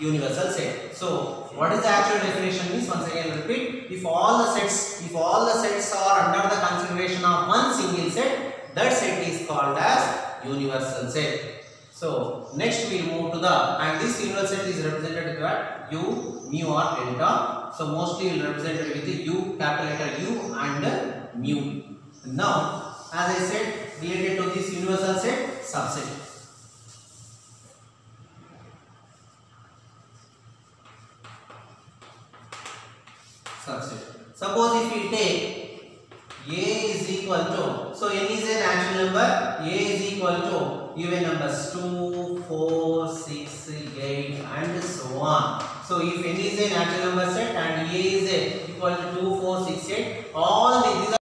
universal set. So what is the actual definition means once again repeat if all the sets if all the sets are under the consideration of one single set that set is called as universal set. So next we move to the and this universal set is represented by u mu or delta. So mostly will represented with the u capital letter u and mu. Now as I said related to this universal set subset. Subset. Suppose if you take a is equal to, so n is a natural number, a is equal to even numbers 2, 4, 6, 8 and so on. So if n is a natural number set and a is a equal to 2, 4, 6, 8, all these are